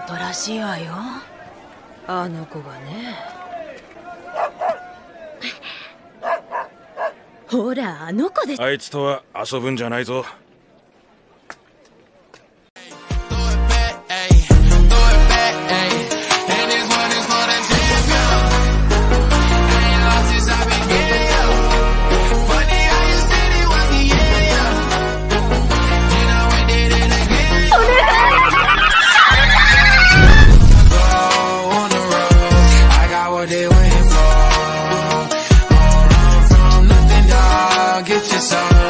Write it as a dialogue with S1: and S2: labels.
S1: 本当らしいわよ。あの子がね。ほらあの子で
S2: あいつとは遊ぶんじゃないぞ
S3: what they waiting for. Don't run from nothing, dog. Get your soul.